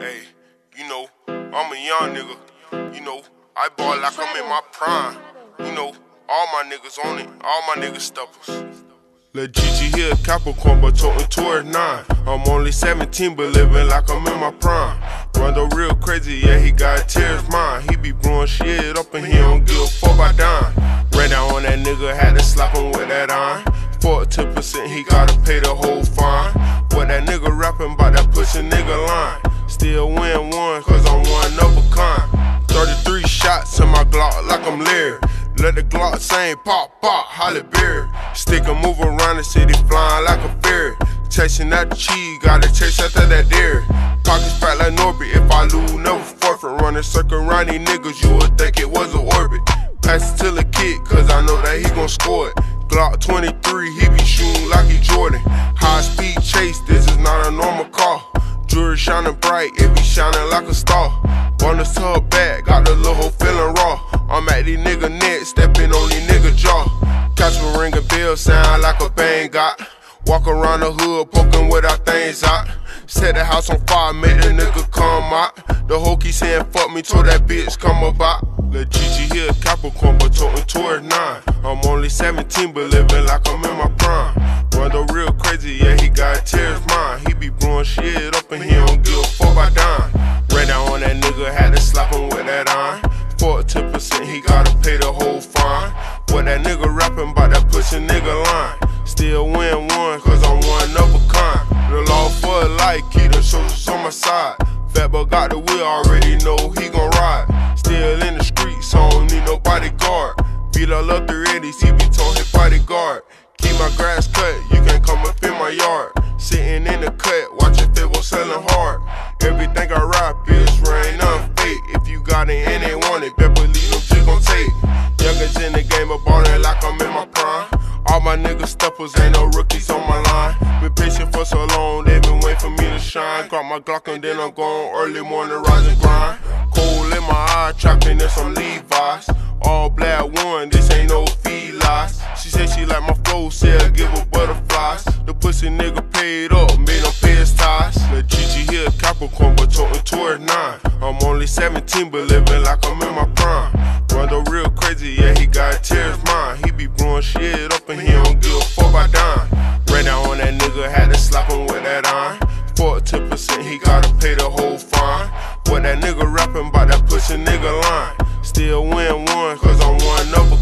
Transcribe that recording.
Hey, you know, I'm a young nigga. You know, I ball like I'm in my prime. You know, all my niggas on it, all my niggas steppers. Lil Gigi here, Capricorn, but toting towards nine. I'm only 17, but living like I'm in my prime. Rondo real crazy, yeah, he got tears mine. He be blowing shit up and he don't give a fuck about dime. Ran down on that nigga, had to slap him with that iron. 10%, he gotta pay the whole fine. What that nigga rapping about that pussy nigga line. Still win one, cause I'm one of a kind. 33 shots in my Glock like I'm Larry. Let the Glock sing pop, pop, Halle Berry. Stick and move around the city flying like a fairy. Chasing that cheese, gotta chase after that dairy. Pockets fat like Norbit, if I lose, never forfeit. Running circle around these niggas, you would think it was an orbit. Pass it to the kid, cause I know that he gon' score it. Glock 23, he be shooting like he Jordan. High speed this is not a normal car. Jewelry shining bright, it be shining like a star. Bonus to her back, got the little hoe feeling raw. I'm at these nigga neck, stepping on these nigga jaw. Catch me ring a bell, sound like a bang got. Walk around the hood, poking with our things out. Set the house on fire, make the nigga come out. The hoe keep saying fuck me, told that bitch come about. Lil Gigi here, Capricorn, but toting towards nine. I'm only 17, but living like I'm in my prime. That nigga rapping about that pussy nigga line. Still win one, cause I'm one of a kind. The law for a life, keep the soldiers on my side. Fat but got the wheel, already know he gon' ride. Still in the streets, so I don't need no bodyguard. Beat all up the ready, he be told his bodyguard. Keep my grass cut, you can come up in my yard. Sitting in the cut, watching Fibble selling hard. Everything I rap is rain nothing fake. If you got it and they want it, better believe them just gon' take. Youngest in steppers, ain't no rookies on my line. Been patient for so long, they been waiting for me to shine. Got my Glock and then I'm going early morning, rise and grind. Cold in my eye, trapping in some Levi's. All black one, this ain't no fee lies. She said she like my flow, said give her butterflies. The pussy nigga paid up, made pay his ties. Lil Gigi here, Capricorn, but toting towards nine. I'm only 17, but living like I'm in my prime. Rondo real crazy, yeah, he got tears mine. He be blowing shit up pay the whole fine. What that nigga rapping about that push nigga line. Still win one, cause I'm one up